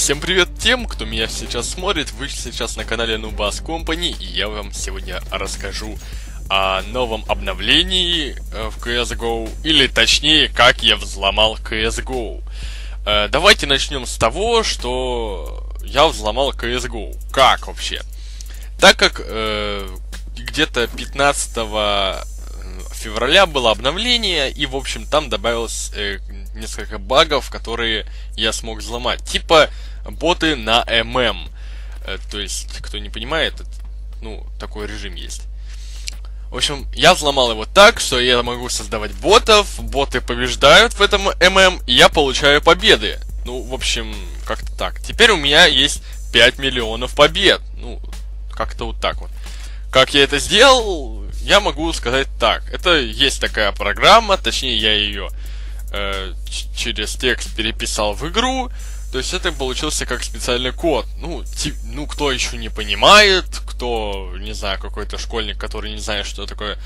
всем привет тем, кто меня сейчас смотрит. Вы сейчас на канале Nubas Company, и я вам сегодня расскажу о новом обновлении э, в CSGO, или точнее, как я взломал CSGO. Э, давайте начнем с того, что я взломал CSGO. Как вообще? Так как э, где-то 15 февраля было обновление, и, в общем, там добавилось э, несколько багов, которые я смог взломать. Типа боты на ММ. Э, то есть, кто не понимает, ну, такой режим есть. В общем, я взломал его так, что я могу создавать ботов, боты побеждают в этом ММ, и я получаю победы. Ну, в общем, как-то так. Теперь у меня есть 5 миллионов побед. Ну, как-то вот так вот. Как я это сделал, я могу сказать так. Это есть такая программа, точнее я ее э, через текст переписал в игру. То есть это получился как специальный код. Ну, ти, ну, кто еще не понимает, кто, не знаю, какой-то школьник, который не знает, что такое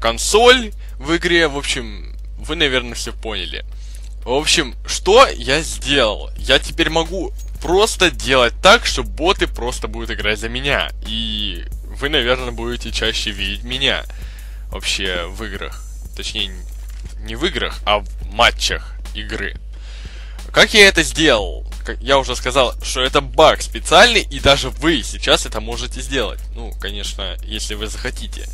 консоль в игре. В общем, вы, наверное, все поняли. В общем, что я сделал? Я теперь могу просто делать так, что боты просто будут играть за меня. И вы, наверное, будете чаще видеть меня вообще в играх. Точнее, не в играх, а в матчах игры. Как я это сделал? Я уже сказал, что это баг специальный, и даже вы сейчас это можете сделать. Ну, конечно, если вы захотите.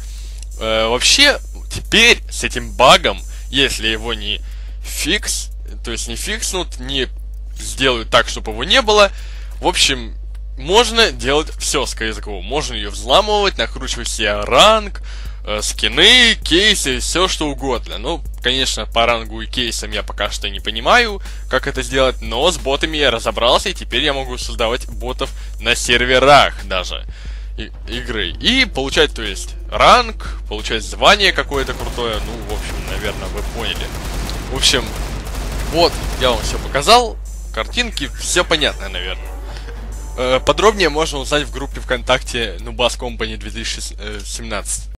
Э, вообще, теперь с этим багом, если его не фикс, то есть не фикснут, не сделают так, чтобы его не было, в общем, можно делать все с CSGO. Можно ее взламывать, накручивать себе ранг, скины, кейсы, все что угодно. Ну, конечно, по рангу и кейсам я пока что не понимаю, как это сделать, но с ботами я разобрался, и теперь я могу создавать ботов на серверах даже и, игры. И получать, то есть, ранг, получать звание какое-то крутое, ну, в общем, наверное, вы поняли. В общем, вот, я вам все показал, картинки, все понятно, наверное. Э, подробнее можно узнать в группе ВКонтакте Nubas Company 2017.